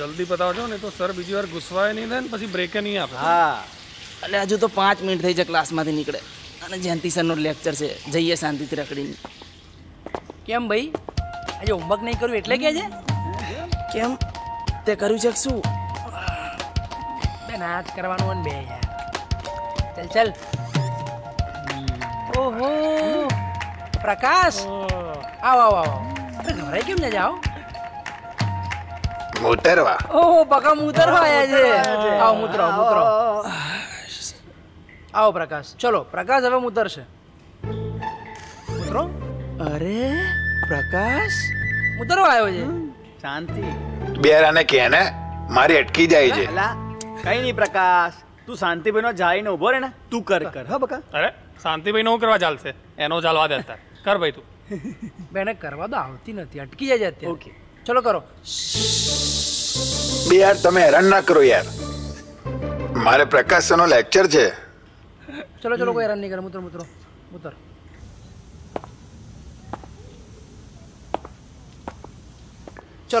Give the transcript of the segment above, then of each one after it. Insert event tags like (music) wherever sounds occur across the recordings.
જલ્દી બતાવજો ને તો સર બીજી વાર ગુસ્વાય નહીં થાય ને પછી બ્રેકે નહીં આપે. હા. એટલે હજુ તો પાંચ મિનિટ થઈ છે ક્લાસમાંથી નીકળે. અને જયંતિ સરનો લેક્ચર છે. જઈએ શાંતિથી રખડીને. કેમ ભાઈ? આજે હોમવર્ક નહીં કર્યું એટલે કે છે? કેમ? તે કર્યું છે શું? બે નાચ કરવાનું હોય ને બે યાર. ચલ ચલ. ઓહો. પ્રકાશ! આવો આવો આવો. અરે ઘરે કેમ ને જાઓ મોટરવા ઓહો બકા મૂતરવા આયા છે. આવો મૂતરો મૂતરો આવો પ્રકાશ. ચલો પ્રકાશ હવે મૂતરશે મૂતરો અરે પ્રકાશ. મૂતરવા આવ્યો છે. શાંતિ. બેરાને કે ને મારી અટકી જાય છે. કઈ નહીં પ્રકાશ. તું શાંતિભાઈ નો જાઈને ઊભો રહે ને તું કર કર. હા બકા. અરે શાંતિભાઈ નો કરવા ચાલશે? એનો ચાલવા દે કર ભાઈ તું. બેને કરવા તો આવતી નથી. અટકી જાય છે અત્યારે. ઓકે. ચલો કરો. બે યાર તમે હેરાન ના કરો યાર. મારે પ્રકાશ સરનો લેક્ચર છે. ચલો ચલો કોઈ હેરાન નહીં કરે. મૂતરો મૂતરો મૂતર. ચલો.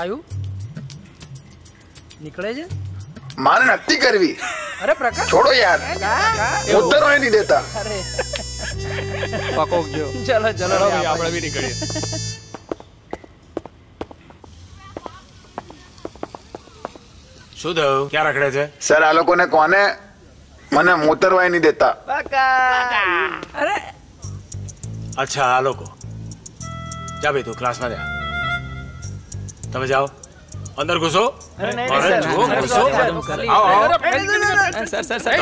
આવ્યું નીકળે છે? મારે નક્કી કરવી. અરે પ્રકાશ. છોડો યાર. ઉત્તર નહીં દેતા. અરે. પકોક ગયો (laughs) ચલો ચલો આપણે- બી નીકળીએ. શું થયું? ક્યાં રખડે છે? સર આ લોકોને કોને? મને મોતરવાય નહીં દેતા. અરે. અચ્છા આ લોકો. જા ભાઈ તું ક્લાસમાં જા. તમે જાઓ. અંદર ઘુસો. ઘુસો. સર, સર, આવો, આવો. સર સર સર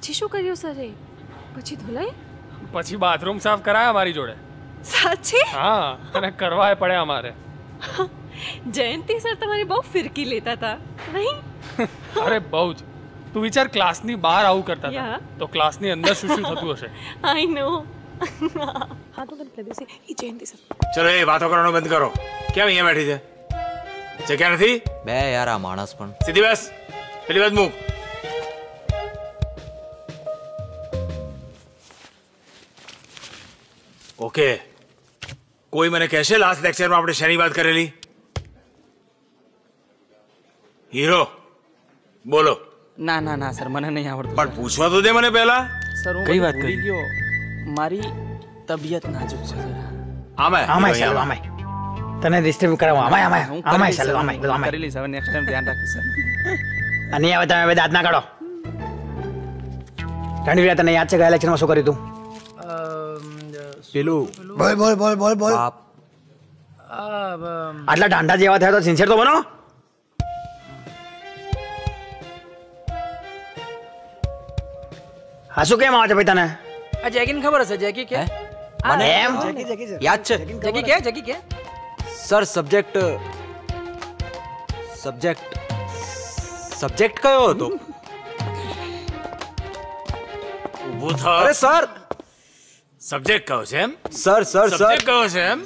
પછી શું કર્યું સરે? પછી ધોલાઈ? પછી બાથરૂમ સાફ કરાયા અમારી જોડે. સાચે? હા અને કરવાય પડે અમારે. (laughs) જયંતિ સર તમારી બહુ ફિરકી લેતા હતા નહીં? (laughs) અરે બહુ જ. તું વિચાર ક્લાસની બહાર આવું કરતા હતા. તો ક્લાસની અંદર શું શું થતું હશે? (laughs) આઈ નો હા તો તમે પ્રદેશ એ જયંતિ સર. ચલો એ વાતો કરવાનું બંધ કરો. કેમ અહીંયા બેઠી છે? જગ્યા નથી? બે યાર આ માણસ પણ. સીધી બસ. પેલી વાત મૂક ઓકે કોઈ મને કહેશે લાસ્ટ લેક્ચરમાં આપણે શેની વાત કરેલી હીરો બોલો ના ના ના સર મને નહીં આવડતું પણ પૂછવા તો દે મને પહેલા સર હું કઈ બધું વાત ભૂલી કરી? ગયો મારી તબિયત નાજુક છે જરા. આમાં આમાંય ચાલો આમાંય તને ડિસ્ટર્બ કરાવો આમાંય આમાંય હું કરી આમાંય લઈશ, ચાલો સર. આમાંય બધું હું આમાંય કરી લઈશ હવે નેક્સ્ટ ટાઈમ ધ્યાન રાખીશ સર અને હવે તમે બે દાંત ના કાઢો રણવીરા તને યાદ છે ગયા લેક્ચરમાં શું કર્યું તું અમ, પેલું બોલ બોલ બોલ બોલ બોલ. આટલા ઢાંઢા જેવા થયા તો સિન્સિયર તો બનો. હા શું કેમ આવે છે ભાઈ તને? આ જેકીને ખબર હશે જેકી કે? મને? એમ યાદ છે? જેકી કે જેકી કે? સર સબ્જેક્ટ સબ્જેક્ટ સબ્જેક્ટ કયો હતો? ઊભો થા. અરે સર! સબ્જેક્ટ કયો છે એમ? સર સર સર સબ્જેક્ટ કયો છે એમ?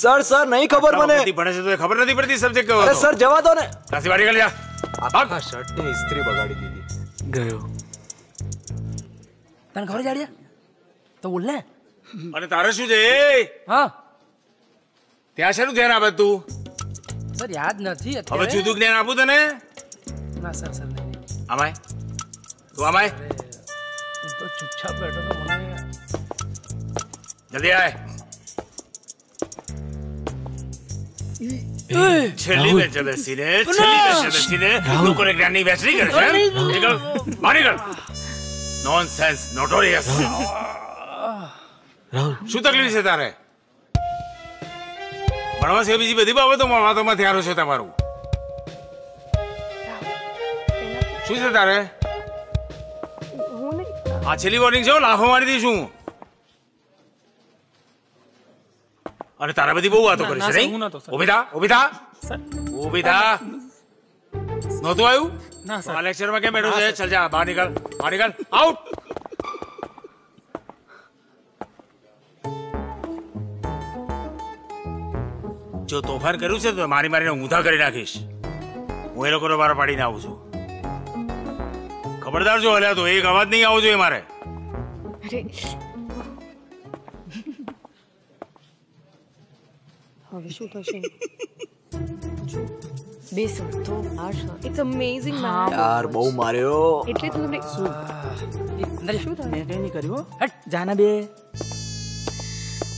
સર સર નહીં ખબર મને. વખતથી ભણે છે તો એ ખબર નથી પડતી સબ્જેક્ટ કયો અરે હતો સર જવા દો ને. ત્યાંથી બહાર નીકળ જા. આખા શર્ટની ઇસ્ત્રી બગાડી દીધી. ગયો. તને ખબર જાડ્યા તો બોલ ને. અને તારે શું છે એ? હા. ત્યાં શેનું ધ્યાન આપે તું? સર યાદ નથી હવે અત્યારે જુદું જ્ઞાન આપું તને? ના સર સર નહીં, નહીં. આમાય? તું આમાય? હું તો ચૂપચાપ બેઠો તો મને જલ્દી આય. છેલ્લી બેચે બેસીને છેલ્લી બેચે બેસીને લોકોને જ્ઞાનની વહેંચણી કરે છે? નીકળ બહાર નીકળ. નોનસેન્સ નોટોરિયસ શું તકલીફ છે તારે? ભણવા સિવાય બીજી બધી બાબતોમાં વાતોમાં ધ્યાન છે તમારું. શું છે તારે? હું નહીં. આ છેલ્લી વોર્નિંગ છે લાફો મારી દઈશું અને તારા બધી બહુ વાતો કરી છે નહીં. ઊભી થા ઊભી થા ઊભી થા નહોતું આવ્યું? ના સર. આ લેક્ચરમાં કેમ બેઠો છે? ચલ જા બહાર નીકળ બહાર નીકળ. આઉટ જો તોફાન કર્યું છે તો મારી મારીને ઊંધા કરી નાખીશ. હું એ લોકોનો વારો પાડીને આવું છું. ખબરદાર જો હલ્યા તો એક અવાજ નહીં આવવો જોઈએ મારે. અરે હવે શું થશે બેસો તો ઇટ્સ અમેઝિંગ મેમ યાર બહુ માર્યો એટલે તો તમને અંદર શું થાય મેં નહીં કર્યું હો. હટ જાના બે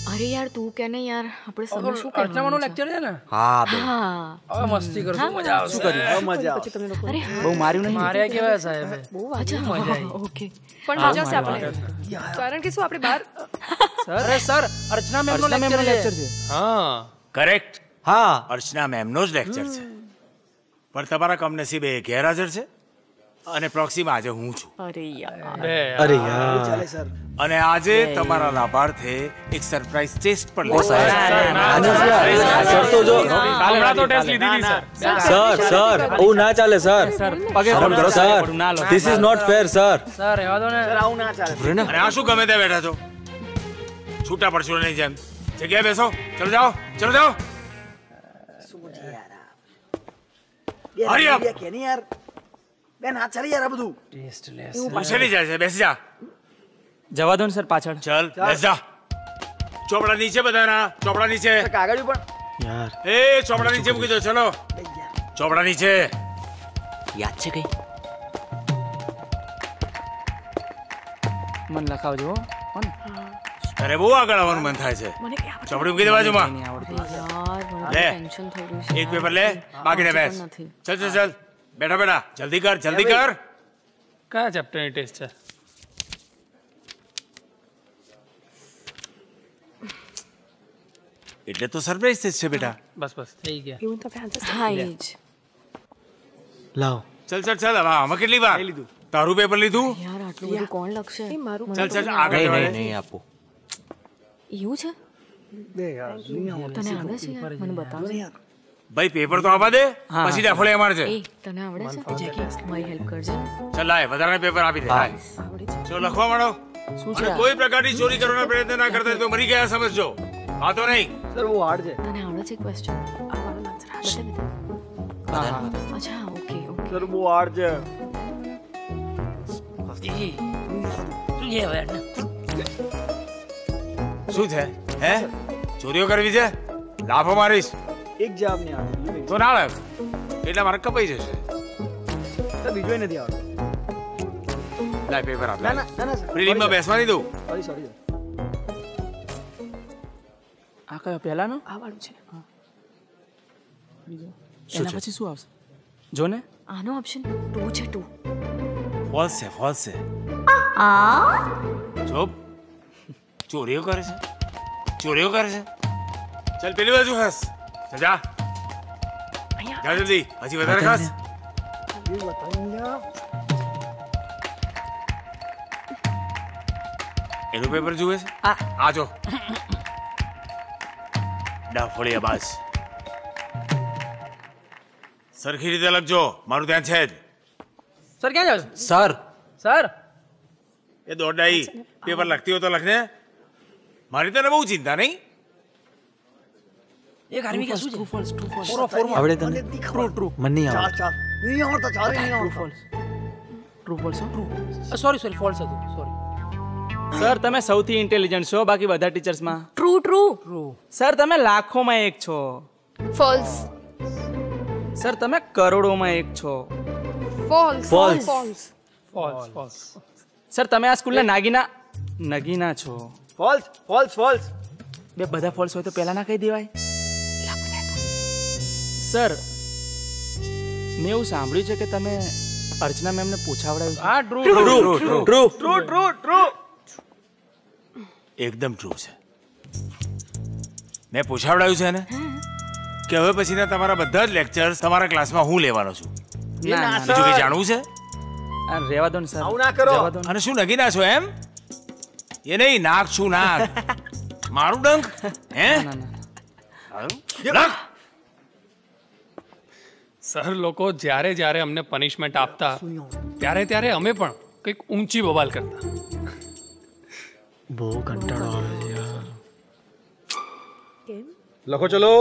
અરે યાર તું કે ને યાર આપણે સમય શું કરવાનું છે? લેક્ચર છે ને હા બે હા હવે મસ્તી કરશું મજા આવશે હવે મજા આવશે. તમે લોકો અરે બહુ માર્યું નહીં માર્યા કેવા સાહેબ બહુ અચ્છા ઓકે પણ મજા આવશે આપણે કારણ કે શું આપણે બહાર અરે સર અર્ચના મેમ નો મેમનો લેક્ચર છે હા કરેક્ટ હા. અર્ચના મેમનો જ લેક્ચર છે. પણ તમારા કમનસીબે એ ગેરહાજર છે અને પ્રોક્સીમાં આજે હું છું. અરે યાર. અરે યાર. ચાલે સર? અને આજે તમારા લાભાર્થે એક સરપ્રાઈઝ ટેસ્ટ પણ લે સર તો જો હમણાં તો ટેસ્ટ લીધી હતી સર. સર સર ઓ ના ચાલે સર. પગે શરમ કરો સર. ના લો this is not fair sir sir રહેવા દો ને સર આવું ના ચાલે. અરે આ શું ગમે ત્યાં બેઠા છો? છૂટા પડશો નહીં જેમ. જગ્યાએ બેસો. ચલો જાઓ. ચલો જાઓ. હરી. કે નહીં યાર બેન ચાલે યાર આ બધું. ટેસ્ટ જાય છે. બેસી જા. જવા દો ને સર પાછળ. ચલ બેસ જા. ચોપડા નીચે બધાના. ચોપડા નીચે. કાગળ પણ. યાર. એ ચોપડા નીચે મૂકી દો. ચલો. ચોપડા નીચે. યાદ છે કઈ? મન લખાવજો હો. અરે બહુ આગળ આવવાનું મન થાય છે. ચોપડી મૂકી દે બાજુમાં. લે. એક પેપર લે બાકીને બેસ. ચલ ચલ ચલ. બેઠા બેઠા. જલ્દી કર જલ્દી કર. કયા ચેપ્ટરની ટેસ્ટ છે? એટલે તો સરપ્રાઈઝ ટેસ્ટ છે બેટા. બસ બસ થઈ ગયા. એવું તો આપણે હા એ જ. લાવ. ચલ ચલ ચલ હવે આમાં કેટલી વાર? લીધું. તારું પેપર લીધું? યાર આટલું બધું કોણ લખશે? મારું ચલ ચલ આગળ નહીં નહીં આપો. એવું છે? તને આવડે છે? મને બતાવજે. ભાઈ પેપર તો આવવા દે પછી ડફોડે અમારે છે એ તને આવડે છે? મારી હેલ્પ કરજે. ચલ લાય વધારાના પેપર આપી દે. આવડે છે. ચલો લખવા માંડો અને કોઈ પ્રકારની ચોરી કરવાનો પ્રયત્ન ના કરતા હોય તો મરી ગયા સમજજો. વાતો નહીં. સર બહુ હાર્ડ છે તને આવડે છે ક્વેશ્ચન આવવાનો આન્સર બતાવી દે અચ્છા ઓકે ઓકે સર હું હાર્ડ છે લે હવે? શું છે? હે? ચોરીઓ કરવી છે? લાફો મારીશ. એક જવાબ નહીં આવડે તો ના લાગ. એટલે મારે કપાઈ જશે. તો બીજોય નથી આવતો લાય પેપર આપ ના ના પ્રિલિમમાં બેસવા નહીં દઉં? સોરી સોરી આ કયો પહેલાનો? આ વાળું છે? એના પછી શું આવશે? જો ને આનો ઓપ્શન ટુ છે ટુ. ફોલ્સ છે ફોલ્સ છે. ચૂપ ચોરીઓ કરે છે? ચોરીઓ કરે છે? ચાલ પેલી બાજુ હસ. જા. જા જલ્દી. હજી વધારે ખાસ. એનું પેપર જુએ છે? આ જો. ડાફોળિયા બાજ સરખી રીતે લખજો મારું ધ્યાન છે જ. સર ક્યાં જાવ સર. સર. એ દોડાઈ પેપર લખતી હોય તો લખને મારી તને બહુ ચિંતા નહીં? એક આર્મી કે શું છે? ફોલ્સ ટ્રુ ફોલ્સ આવડે તને ટ્રુ ટ્રુ મને નહીં ચાલ આવડે ચાલ. નહીં આવડતા ચાલે નહીં ટ્રુ આવડતા false true false true sorry sorry false હતું. સોરી સર તમે સૌથી ઇન્ટેલિજન્ટ છો બાકી બધા ટીચર્સમાં ટ્રુ ટ્રુ સર તમે લાખોમાં એક છો. ફોલ્સ સર તમે કરોડોમાં એક છો. False false false false sir તમે આ સ્કૂલના નાગીના નગીના છો. ફોલ્સ ફોલ્સ ફોલ્સ બે બધા ફોલ્સ હોય તો પહેલા ના કહી દેવાય. સર મેં એવું સાંભળ્યું છે કે તમે અર્ચના મેમને પૂછાવડાયું હા true true true true true એકદમ ટ્રુ છે. મેં પૂછાવડાયું છે ને કે હવે પછીના તમારા બધા જ લેક્ચર તમારા ક્લાસમાં હું લેવાનો છું? બીજું કઈ જાણવું છે? રેવા રહેવા દો ને સર આવું ના કરો. દો અને શું નગી ના છો એમ? એ નહીં નાક છું નાક? મારું ડંક (laughs) હે. સર લોકો જ્યારે જ્યારે અમને પનિશમેન્ટ આપતા ત્યારે ત્યારે અમે પણ કંઈક ઊંચી બવાલ કરતા. બહુ કંટાળો આવે છે યાર. લખો ચલો.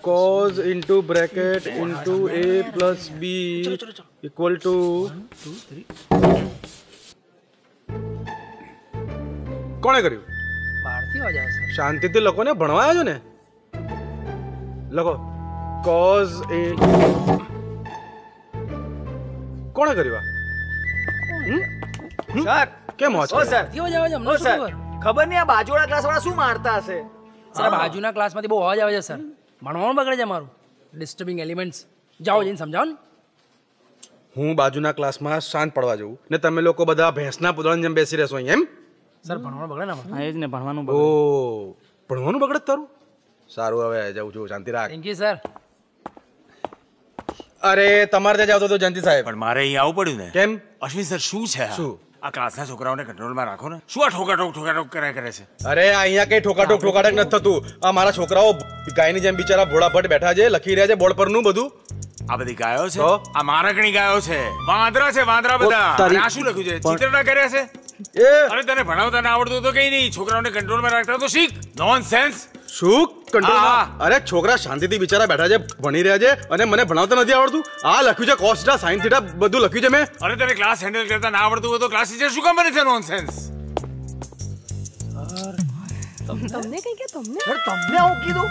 Cause into bracket into A plus B equal to કોણે કર્યું? બહારથી અવાજ આવે છે. શાંતિથી લોકોને ભણવાયા ભણવા આવ્યા છો ને? લખો. કોઝ એ કોણે કર્યું આ? સર કેમ હો ઓ સર કેવો જ અવાજ અમને સર. ખબર? નહીં આ બાજુવાળા ક્લાસ વાળા શું મારતા હશે? સર બાજુના ક્લાસમાંથી બહુ અવાજ આવે છે સર. ભણવાનું બગડે છે મારું ડિસ્ટર્બિંગ એલિમેન્ટ્સ જાઓ જઈને સમજાવો ને. હું બાજુના ક્લાસમાં શાંત પડવા જઉં ને તમે લોકો બધા ભેંસના પુતળાની જેમ બેસી રહેશો એમ? સર ભણવાનું બગડે ને હા એ જ ને ભણવાનું ઓ ભણવાનું બગડે જ તારું? સારું હવે જાઉં છું શાંતિ રાખ. થેન્ક યુ સર અરે તમારે ત્યાં જાવ તો જયંતિ સાહેબ. પણ મારે અહીં આવવું પડ્યું ને. કેમ? અશ્વિન સર શું છે આ? શું? આ ક્લાસના છોકરાઓને કંટ્રોલમાં રાખો ને. શું આ ઠોકાટોક ઠોકાટોક કર્યા કરે છે? અરે અહીંયા કઈ ઠોકાટોક ઠોકાટક નથી થતું. આ મારા છોકરાઓ ગાયની જેમ બિચારા ભોળાભટ બેઠા છે લખી રહ્યા છે બોર્ડ પરનું બધું. આ બધી ગાયો છે? તો? આ મારકણી ગાયો છે. વાંદરા છે વાંદરા બધા. તારી- અને આ શું લખ્યું છે? ચિત્રના કર્યા છે? એ. અરે તને ભણાવતા ના આવડતું તો કઈ નહીં. છોકરાઓને કંટ્રોલમાં રાખતા તો શીખ. નોનસેન્સ શું? કંટ્રોલ હા. અરે છોકરા શાંતિથી બિચારા બેઠા છે ભણી રહ્યા છે અને મને ભણાવતા નથી આવડતું. આ લખ્યું છે કોસ્ટા સાઇન થીટા બધું લખ્યું છે મેં. અરે તને ક્લાસ હેન્ડલ કરતા ના આવડતું હોય તો ક્લાસ ટીચર શું કામ બને છે? નોનસેન્સ તમને કઈ કે તમને? સર તમને આવું કીધું?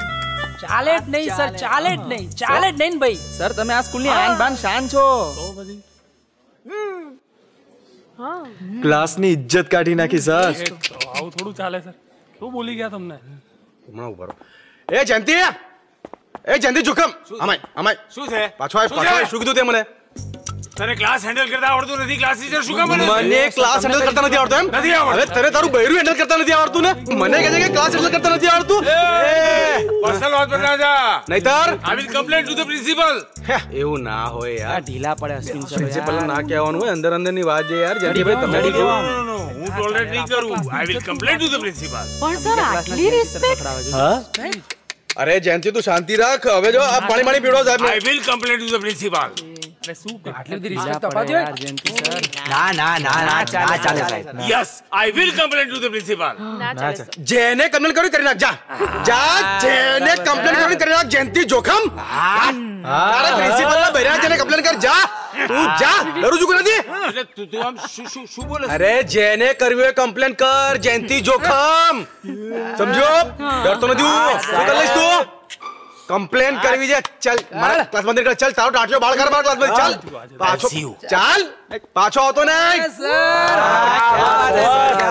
ચાલે જ નહીં સર ચાલે. જ નહીં ચાલે જ નહીં ભાઈ. સર તમે આ સ્કૂલની આન બાન શાન છો. તો પછી? હા ક્લાસની ઇજ્જત કાઢી નાખી સર. આવું થોડું ચાલે સર. શું બોલી ગયા તમને? હમણાં ઊભા રહો. એ જયંતિ! એ જયંતિ જોખમ! અમાય અમાય શું છે? પાછો આય શું પાછો શું કીધું તે મને? તને ક્લાસ હેન્ડલ કરતા આવડતું નથી ક્લાસ ટીચર શું કામ મને ક્લાસ હેન્ડલ કરતા નથી આવડતું એમ? નથી આવડતું. હવે તને તારું બૈરું હેન્ડલ કરતા નથી આવડતું ને? મને કહે છે કે ક્લાસ હેન્ડલ કરતા નથી આવડતું? પર્સનલ વાત પર ના જા. નહીતર? I will complain to the principal એવું ના હોય યાર. ઢીલા પડે અશ્વિન સર પ્રિન્સિપલ ના કહેવાનું હોય અંદર અંદરની વાત છે યાર. જડી ભાઈ તમે હું ટોલરેટ નહીં કરું. I will complain to the principal પણ સર આટલી રિસ્પેક્ટ અરે જયંતિ તું શાંતિ રાખ. હવે જો આ પાણી પાણી પીડો સાહેબ I will complain to the principal અરે શું આટલી બધી રિસ્પેક્ટ પડે અપાવજો યાર જયંતિ સર. ના ના ના ના ના ચાલે સાહેબ. Yes I will complain to the principal ના જેને કમ્પ્લેન કર્યું કરી નાખ જા. જા જેને કમ્પ્લેન કર્યું કરી નાખ જયંતિ જોખમ. અરે પ્રિન્સિપલ ના બૈરા જેને કમ્પ્લેન કર જા. તું જા. ડરું છું નથી? એટલે તું તું આમ શું શું શું બોલે અરે જેને કર્યું એ કમ્પ્લેન કર જયંતિ જોખમ. સમજો ડરતો નથી હું. શું કરી લઈશ તું? કમ્પ્લેન કરવી છે? ચાલ મારા ક્લાસમાં નીકળ ચાલ તારો ટાટિયો બાળ કર ક્લાસ ક્લાસમાં ચાલ પાછો ચાલ પાછો આવતો નહીં.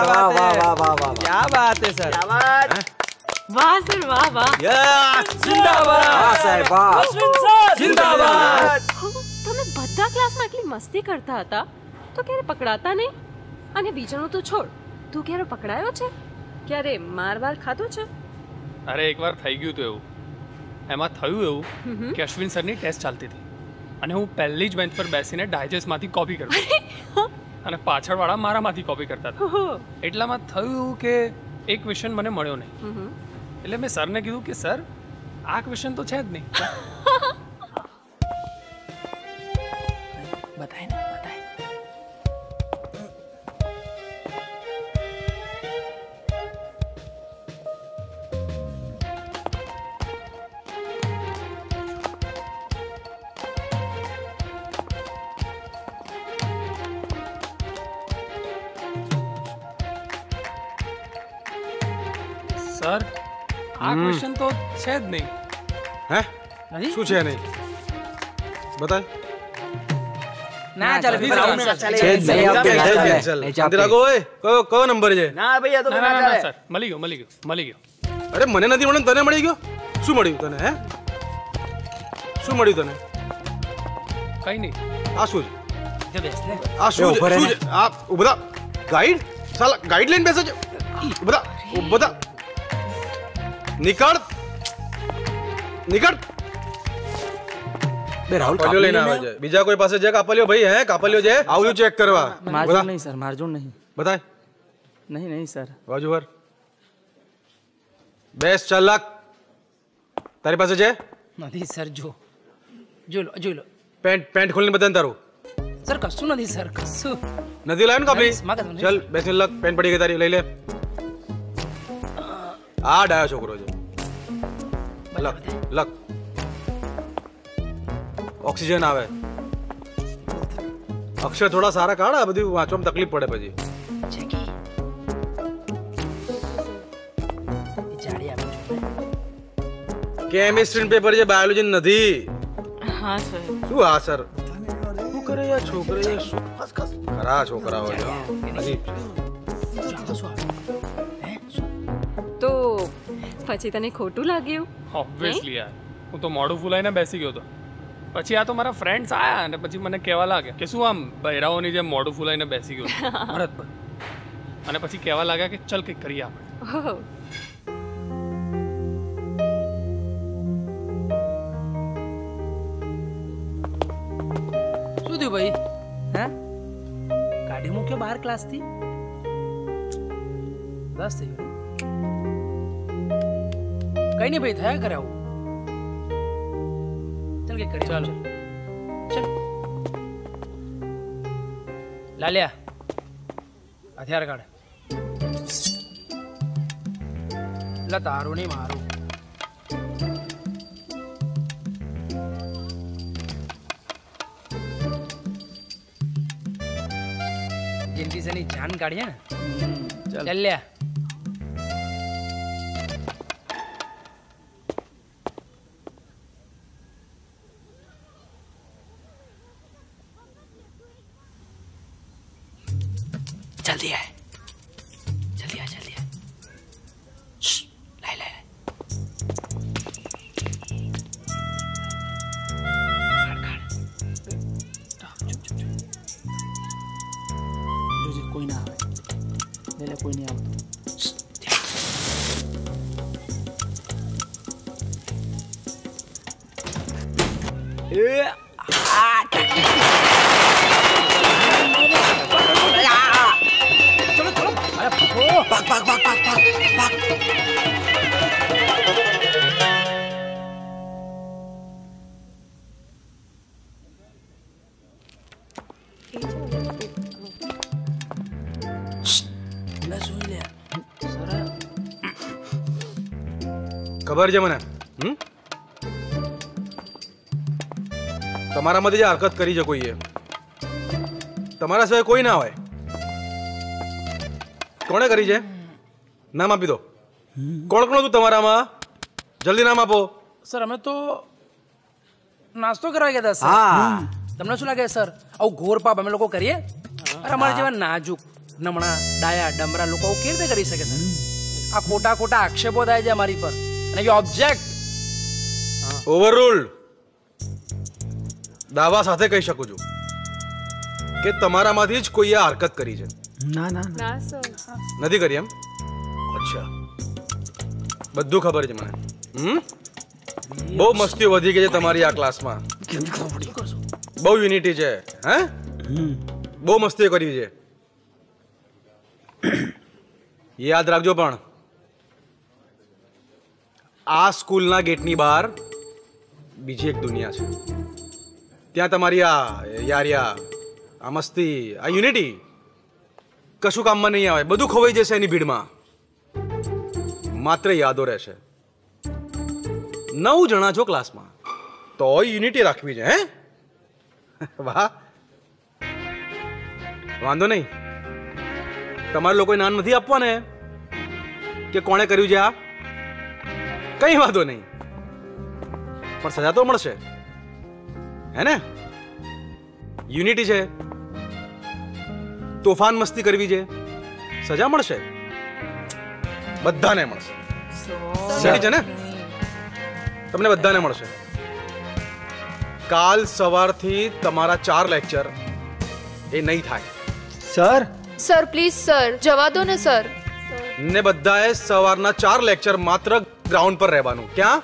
વાહ વાહ વાહ વાહ વાહ ક્યા વાત હે સર? આવાજ વાહ સર વાહ વાહ. વાહ સાહેબ વાહ. જિંદાબાદ. તમે બધા ક્લાસમાં એટલી મસ્તી કરતા હતા? તો ક્યારે પકડાતા નહીં? અને બીજાનું તો છોડ તું ક્યારે પકડાયો છે? ક્યારે માર વાર ખાધો છે? અરે એકવાર થઈ ગયું તું એવું. એમાં થયું એવું કે અશ્વિન સરની ટેસ્ટ ચાલતી હતી. અને હું પહેલી જ બેન્ચ પર બેસીને ડાયજેસ્ટમાંથી કોપી કરતો. અને પાછળવાળા મારામાંથી કોપી કરતા હતા. એટલામાં થયું એવું કે એક ક્વેશ્ચન મને મળ્યો નહીં. એટલે મેં સરને કીધું કે સર આ ક્વેશ્ચન તો છે જ નહીં. સર આ ક્વેશ્ચન તો છે જ નહીં હે નથી શું છે નહીં બતાય ના ચાલે નથી પેપર આવું ચાલે. ના ચાલે છે જ નહીં, ચાલે, આપે, ચાલે. ચાલે. કેન્સલ નહીં શાંતિ ચાપે. રાખો ઓય કયો કયો નંબર છે ના ભાઈ આ તો ના ના ના ના ચાલે સર મળી ગયો મળી ગયો મળી ગયો અરે મને નથી મળ્યું તને મળી ગયો શું મળ્યું તને હે શું મળ્યું તને કઈ નહીં આ શું છે જો બેસ ને. આ શું ઊભો છે રહે શું ને. છે આ ઊભા ગાઈડ સાલા ગાઈડ લઈને બેસે છે ઊભા ઊભા નીકળ નીકળ બે રાહુલ કાપલિયો લઈને આવે છે બીજા કોઈ પાસે છે કાપલિયો ભાઈ હે કાપલિયો છે આવજો ચેક કરવા મારજો બધા નહીં સર મારજો નહીં બતાય નહીં નહીં સર બાજુ પર બેસ ચાલ લાખ તારી પાસે છે નથી સર જો જોઈ લો જોઈ લો પેન્ટ પેન્ટ ખોલીને બતાને તારું સર કશું નથી સર કશું નથી લાવ્યો ને કાપલી નહીં, માગા નહીં. ચાલ બેસીને લખ પેન્ટ પડી ગઈ તારી લઈ લે આ ડાયો છોકરો છે. લખ લખ. ઓક્સિજન આવે. અક્ષર થોડા સારા કાઢ આ બધું વાંચવામાં તકલીફ પડે પછી. કેમિસ્ટ્રી પેપર છે. બાયોલોજી નથી હા સર શું હા સર શું કરે યાર છોકરા ખરા છોકરાઓ છે હજી તો પછી તને ખોટું લાગ્યું? ઓબ્વિયસલી યાર. હું તો મોઢું ફૂલાઈને બેસી ગયો હતો. પછી આ તો મારા ફ્રેન્ડ્સ આયા અને પછી મને કહેવા લાગે કે શું આમ બહેરાઓની જેમ મોઢું ફૂલાઈને બેસી ગયો? (laughs) ભરત પર અને પછી કહેવા લાગ્યા કે ચલ કંઈક કરીએ આપણે. શું થયું ભાઈ? હે? કાઢી મૂક્યો બહાર ક્લાસથી બસ થઈ ગયું કઈ નહીં ભાઈ થયા કરે આવું. ચાલ કઈ કરી ચાલો. ચાલ. લાલ્યા હથિયાર કાઢ. એટલે તારું નહીં મારું. જિંદગી જાન કાઢીએ ને? ચાલ લ્યા. ખબર છે મને? હમ? તમારામાંથી જે હરકત કરી છે કોઈએ? તમારા સિવાય કોઈ ના હોય. કોણે કરી છે? નામ આપી દો. કોણ કોણ હતું તમારામાં? જલ્દી નામ આપો. સર અમે તો નાસ્તો કરવા ગયા હતા સર. તમને શું લાગે સર? આવું ઘોર પાપ અમે લોકો કરીએ? અરે અમારા જેવા નાજુક નમણા ડાયા ડમરા લોકો આવું કેવી રીતે કરી શકે સર? આ ખોટા ખોટા આક્ષેપો થાય છે અમારી પર. અને યુ ઓબ્જેક્ટ ઓવરરૂલ્ડ દાવા સાથે કહી શકું છું કે તમારામાંથી જ કોઈએ આ હરકત કરી છે. ના ના ના. સર નથી કરી એમ? અચ્છા. બધું ખબર છે મને. હમ? બહુ મસ્તીઓ વધી ગઈ છે તમારી આ ક્લાસમાં બહુ યુનિટી છે હે? બહુ મસ્તીઓ કરી છે. (coughs) યાદ રાખજો પણ. આ સ્કૂલના ગેટની બહાર બીજી એક દુનિયા છે. ત્યાં તમારી આ યારિયા, આ મસ્તી, આ યુનિટી કશું કામમાં નહીં આવે, બધું ખોવાઈ જશે એની ભીડમાં. માત્ર યાદો રહેશે. નવ જણા છો ક્લાસમાં. તો યુનિટી રાખવી છે, હે? વાહ. વાંધો નહીં. તમારે લોકોએ નામ નથી આપવાને કે કોણે કર્યું છે આ? કઈ વાંધો નહીં. પણ સજા તો મળશે. હે ને? યુનિટી છે. તોફાન મસ્તી કરવી છે. સજા મળશે. બધાને મળશે. સડી છે ને? તમને બધાને મળશે. કાલ સવારથી તમારા ચાર લેક્ચર એ નહીં થાય. સર સર પ્લીઝ સર જવા દો ને સર ને બધાએ સવારના ચાર લેક્ચર માત્ર ગ્રાઉન્ડ પર રહેવાનું. ક્યાં?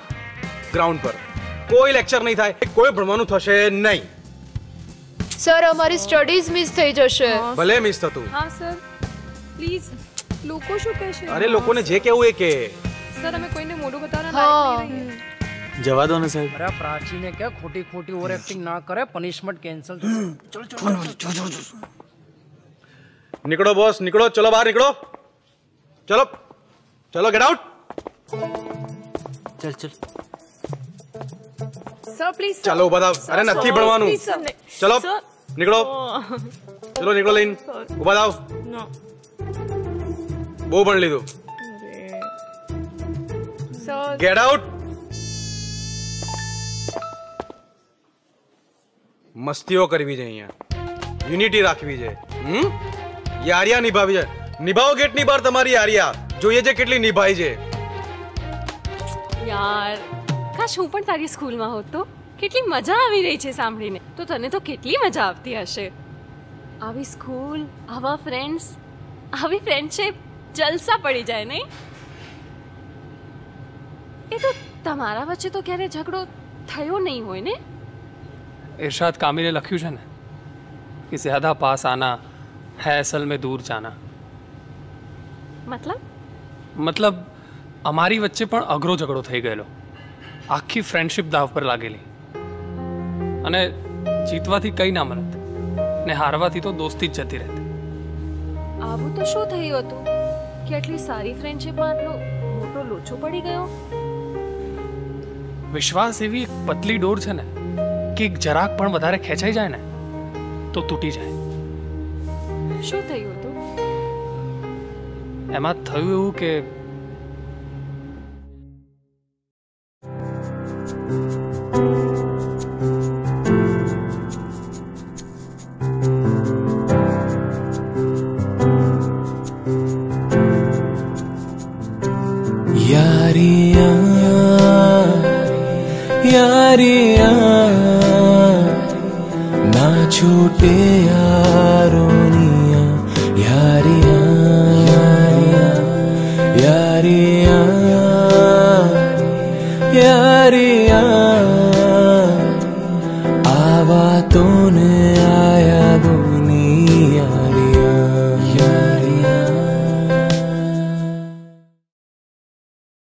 ગ્રાઉન્ડ પર. કોઈ લેક્ચર નહીં થાય. કોઈ ભણવાનું થશે નહીં. સર અમારી સ્ટડીઝ મિસ થઈ જશે. ભલે મિસ થતું. હા સર પ્લીઝ લોકો શું કહેશે? અરે લોકોને જે કેવું એ કે. સર અમે કોઈને મોઢું બતાવવાના લાયક નહીં જવા દો ને સાહેબ. અરે પ્રાચીને કે ખોટી ખોટી ઓવર એક્ટિંગ ના કરે પનિશમેન્ટ કેન્સલ ચલો ચલો નીકળો બોસ નીકળો. ચલો બહાર નીકળો. चलो चलो गेट आउट चल चल। सर प्लीज़ चलो बता अरे नथी बनवानू चलो निकलो। चलो निकलो लेन बताओ वो बन ली तू गेट आउट મસ્તીઓ કરવી છે અહીંયા યુનિટી રાખવી છે હમ યારિયા નિભાવી છે નિભાવો કેટલી બાર તમારી યારિયા જોઈએ છે કેટલી નિભાઈ છે યાર કાશ હું પણ તારી સ્કૂલમાં હોત તો કેટલી મજા આવી રહી છે સાંભળીને તો તને તો કેટલી મજા આવતી હશે આવી સ્કૂલ આવા ફ્રેન્ડ્સ આવી ફ્રેન્ડશિપ જલસા પડી જાય નહીં એ તો તમારા વચ્ચે તો ક્યારે ઝઘડો થયો નહીં હોય ને इरशाद कामिल ने लख्यू है ना कि ज़्यादा पास आना है असल में दूर जाना મતલબ? મતલબ અમારી વચ્ચે પણ અઘરો ઝઘડો થઈ ગયેલો. આખી ફ્રેન્ડશિપ દાવ પર લાગેલી. અને જીતવાથી કઈ ના મળત. ને હારવાથી તો દોસ્તી જ જતી રહેતી. આવું તો શું થયું હતું? કે આટલી સારી ફ્રેન્ડશિપમાં આટલો મોટો લોચો પડી ગયો? વિશ્વાસ એવી એક પતલી ડોર છે ને કે એક જરાક પણ વધારે ખેંચાઈ જાય ને તો તૂટી જાય. શું થયું? એમાં થયું એવું કે